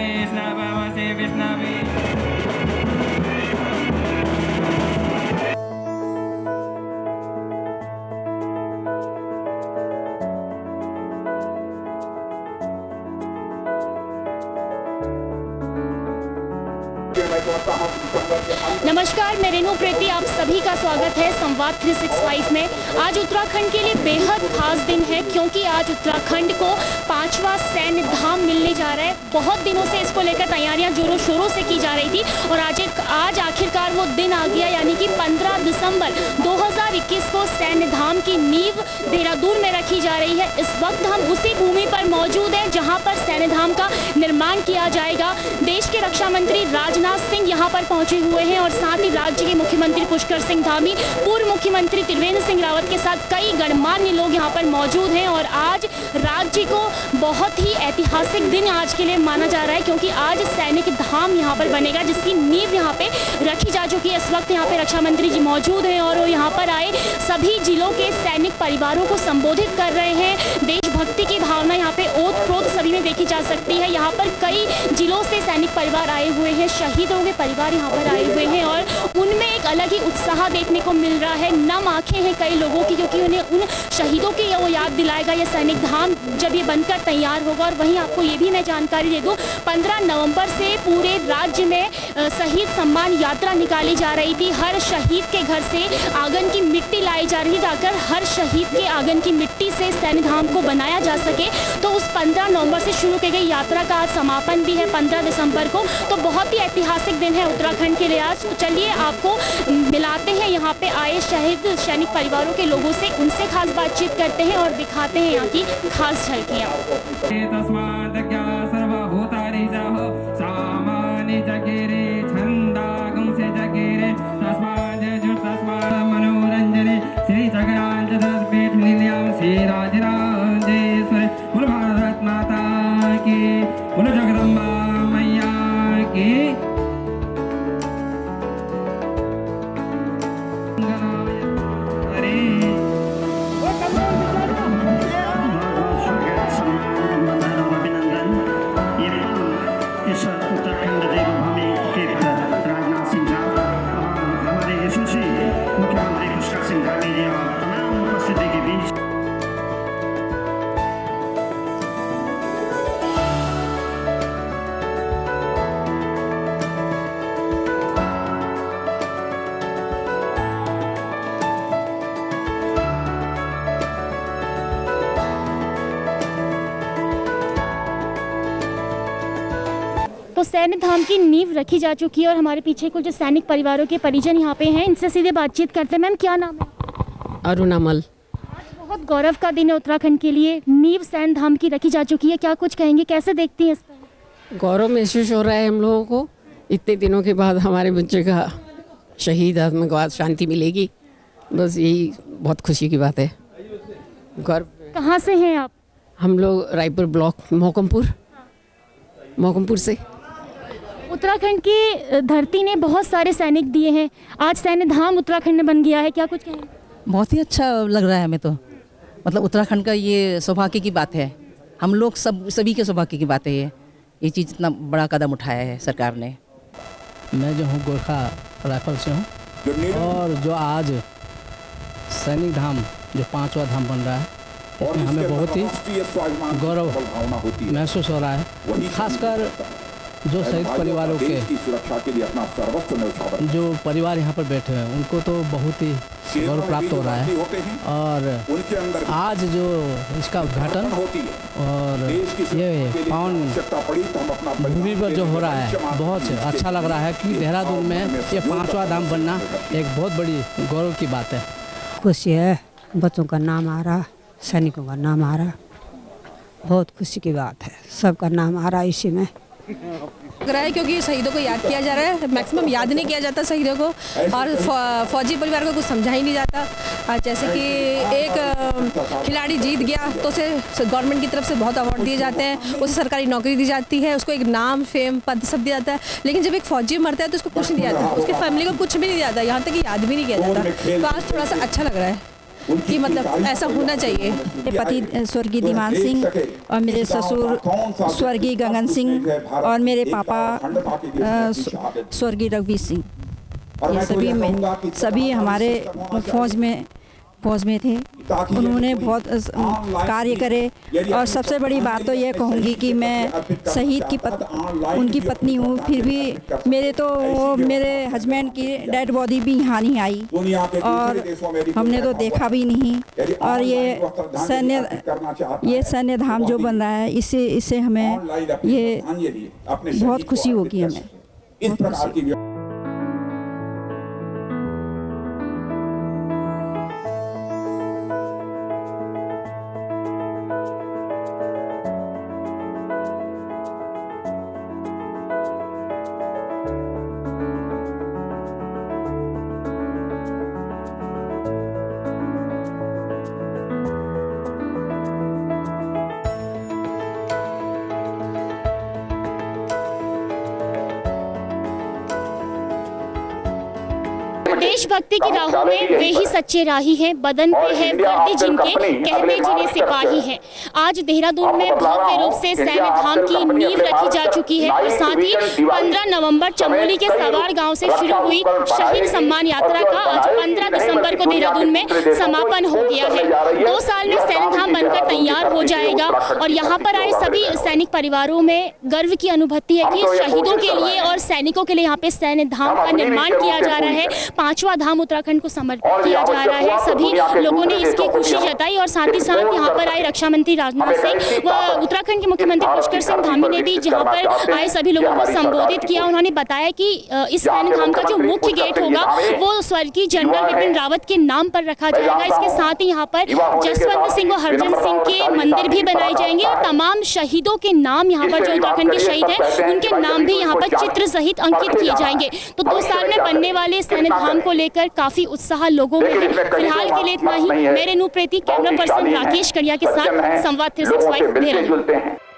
Krishna, Baba Sri Vishnu. नमस्कार, मैं रेनू प्रीति, आप सभी का स्वागत है संवाद 365 में। आज उत्तराखंड के लिए बेहद खास दिन है, क्योंकि आज उत्तराखंड को पांचवा सैन्य धाम मिलने जा रहा है। बहुत दिनों से इसको लेकर तैयारियाँ जोरों शोरों से की जा रही थी, और आज एक, आज आखिरकार वो दिन आ गया, यानी कि 15 दिसंबर 2021 को सैन्य धाम की नींव देहरादून में रखी जा रही है। इस वक्त हम उसी भूमि पर मौजूद हैं, जहाँ पर सैन्य धाम का निर्माण किया जाएगा। देश के रक्षा मंत्री राजनाथ सिंह यहाँ पर पहुँचे हुए हैं और साथ ही राज्य के मुख्यमंत्री पुष्कर सिंह धामी, पूर्व मुख्यमंत्री त्रिवेंद्र सिंह रावत के साथ कई गणमान्य लोग यहाँ पर मौजूद हैं और आज राज्य को बहुत ही ऐतिहासिक दिन आज के लिए माना जा रहा है, क्योंकि आज सैनिक धाम यहाँ पर बनेगा, जिसकी नींव यहाँ पे रखी जा चुकी है। इस वक्त यहाँ पे रक्षा मंत्री जी मौजूद हैं और वो यहाँ पर आए। सभी जिलों के सैनिक परिवारों को संबोधित कर रहे हैं। देशभक्ति की भावना यहाँ पे ओत प्रोत सभी में देखी जा सकती है। यहाँ पर कई जिलों से सैनिक परिवार आए हुए हैं। शहीदों के परिवार यहाँ पर आए हुए हैं और उनमें एक अलग ही उत्साह देखने को मिल रहा है। नम आँखें हैं कई लोगों की, क्योंकि उन्हें उन शहीदों की वो याद दिलाएगा। ये सैनिक धाम जब ये बनकर तैयार होगा और वहीं आपको ये भी मैं जानकारी दे दूँ, पंद्रह नवंबर से पूरे राज्य में शहीद सम्मान यात्रा निकाली जा रही थी। हर शहीद के घर से आँगन की मिट्टी लाई जा रही ताकि हर शहीद के आँगन की मिट्टी से सैन्य धाम को बनाया जा सके तो उस 15 नवंबर से शुरू की गई यात्रा का आज समापन भी है 15 दिसंबर को। तो बहुत ही ऐतिहासिक दिन है उत्तराखंड के लिए आज। तो चलिए आपको मिलाते हैं यहाँ पे आए शहीद सैनिक परिवारों के लोगों से, उनसे खास बातचीत करते हैं और दिखाते हैं यहाँ की खास झलकियाँ। सैन्य धाम की नींव रखी जा चुकी है और हमारे पीछे कुछ जो सैनिक परिवारों के परिजन यहाँ पे हैं इनसे सीधे बातचीत करते हैं। मैम क्या नाम है? अरुणामल। आज बहुत गौरव का दिन है उत्तराखंड के लिए। नींव सैन्य धाम की रखी जा चुकी है। क्या कुछ कहेंगे? कैसे देखती हैं इस पर? गौरव महसूस हो रहा है हम लोगों को। इतने दिनों के बाद हमारे बच्चे का शहीद आत्मा को आज शांति मिलेगी। बस यही बहुत खुशी की बात है। गौरव कहाँ से हैं आप? हम लोग रायपुर ब्लॉक मोहकमपुर। मोहकमपुर से। उत्तराखंड की धरती ने बहुत सारे सैनिक दिए हैं। आज सैन्य धाम उत्तराखंड में बन गया है। क्या कुछ कहेंगे बहुत ही अच्छा लग रहा है हमें तो। मतलब उत्तराखंड का ये सौभाग्य की बात है। हम लोग सब सभी के सौभाग्य की बात है ये। ये चीज़ इतना बड़ा कदम उठाया है सरकार ने। मैं जो हूँ गोरखा राइफल से हूँ। और जो आज सैनिक धाम जो पांचवा धाम बन रहा है इसमें हमें बहुत ही गौरव महसूस हो रहा है। खासकर जो शहीद परिवारों के सुरक्षा के लिए अपना सर्वस्व न्यौछावर? जो परिवार यहाँ पर बैठे हुए हैं उनको तो बहुत ही गौरव प्राप्त हो रहा है। और उनके अंदर आज जो इसका उद्घाटन होती है। और देश की सुरक्षा ये पावन तो हम अपना भूमि पर जो हो रहा है बहुत अच्छा लग रहा है कि देहरादून में ये पांचवा धाम बनना एक बहुत बड़ी गौरव की बात है। खुशी है बच्चों का नाम आ रहा सैनिकों का नाम आ रहा। बहुत खुशी की बात है सबका नाम आ रहा इसी में। लग रहा है क्योंकि शहीदों को याद किया जा रहा है। मैक्सिमम याद नहीं किया जाता शहीदों को और फौजी परिवार को कुछ समझा ही नहीं जाता। जैसे कि एक खिलाड़ी जीत गया तो उसे गवर्नमेंट की तरफ़ से बहुत अवार्ड दिए जाते हैं। उसे सरकारी नौकरी दी जाती है, उसको एक नाम फेम पद सब दिया जाता है। लेकिन जब एक फौजी मरता है तो उसको कुछ नहीं दिया जाता। उसकी फैमिली को कुछ भी नहीं दिया जाता। यहाँ तक याद भी नहीं किया जाता। तो आज थोड़ा सा अच्छा लग रहा है। कि मतलब ऐसा होना चाहिए। पति, स्वर्गीय दीवान सिंह और मेरे ससुर, स्वर्गीय गगन सिंह और मेरे पापा स्वर्गीय रघुवीर सिंह। ये सभी में, सभी हमारे फौज में फौज में थे। उन्होंने बहुत कार्य करे। और सबसे बड़ी बात तो यह कहूँगी कि मैं शहीद की पत, उनकी पत्नी हूँ फिर भी मेरे तो वो मेरे हस्बैंड की डेड बॉडी भी यहाँ नहीं आई। और हमने तो देखा भी नहीं। और ये सैन्य ये सैन्य धाम जो बन रहा है इससे इससे हमें ये बहुत खुशी होगी हमें। इस प्रकार की देशभक्ति की राहों में वे ही सच्चे राही हैं बदन पे है वर्दी जिनके कहते जिन्हें सिपाही हैं। आज देहरादून में भव्य रूप से सैन्य धाम की नींव रखी जा चुकी है और साथ ही 15 नवंबर चमोली के सवार गाँव से शुरू हुई शहीद सम्मान यात्रा का आज 15 दिसंबर को देहरादून में समापन हो गया है। दो साल में सैन्य धाम बनकर तैयार हो जाएगा और यहाँ पर आए सभी सैनिक परिवारों में गर्व की अनुभूति है कि शहीदों के लिए और सैनिकों के लिए यहाँ पे सैन्य धाम का निर्माण किया जा रहा है पांचवा धाम उत्तराखंड को समर्पित किया जा रहा है। सभी लोगों ने इसकी खुशी जताई और साथ ही साथ यहाँ पर आए रक्षा मंत्री राजनाथ सिंह व उत्तराखंड के मुख्यमंत्री पुष्कर सिंह धामी ने भी जहाँ पर आए सभी लोगों को संबोधित किया। उन्होंने बताया कि इस सैन्य धाम का जो मुख्य गेट होगा वो स्वर्गीय जनरल बिपिन रावत के नाम पर रखा जाएगा। इसके साथ ही यहाँ पर जसवंत सिंह और हरजन सिंह के मंदिर भी बनाए जाएँगे। और तमाम शहीदों के नाम यहाँ पर जो उत्तराखंड के शहीद हैं उनके नाम भी यहाँ पर चित्र सहित अंकित किए जाएँगे। तो दो साल में बनने वाले सैन्य धाम को लेकर काफ़ी उत्साह लोगों में है। फ़िलहाल के लिए इतना ही। मेरे नू प्रेती कैमरा पर्सन राकेश कड़िया के साथ संवाद थ्री सिक्स फाइव